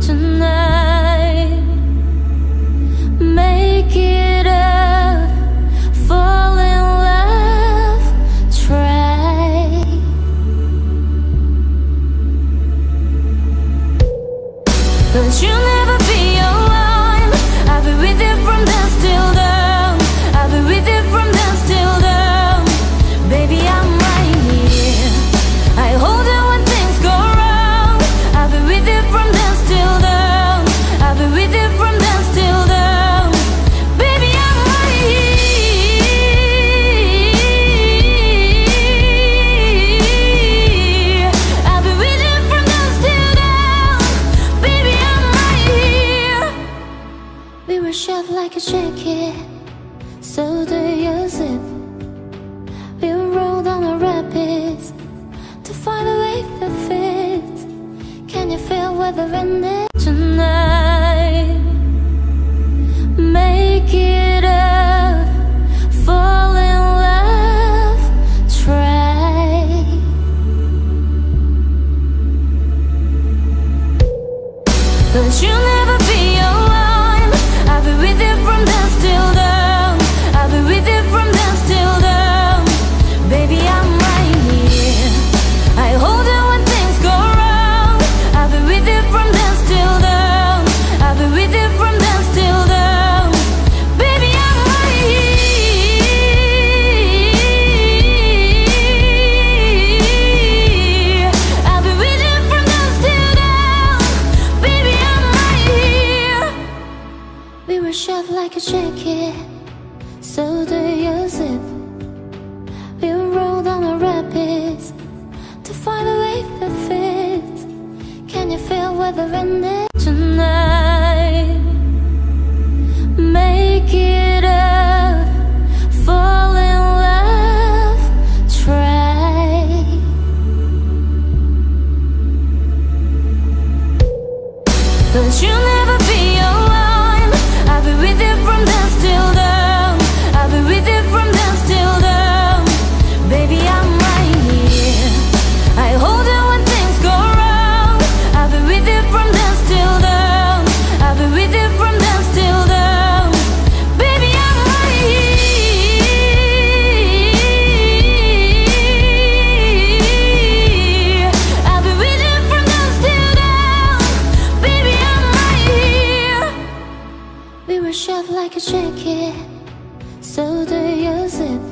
真的 shake it so that tricky, so do you zip shake it. So do you zip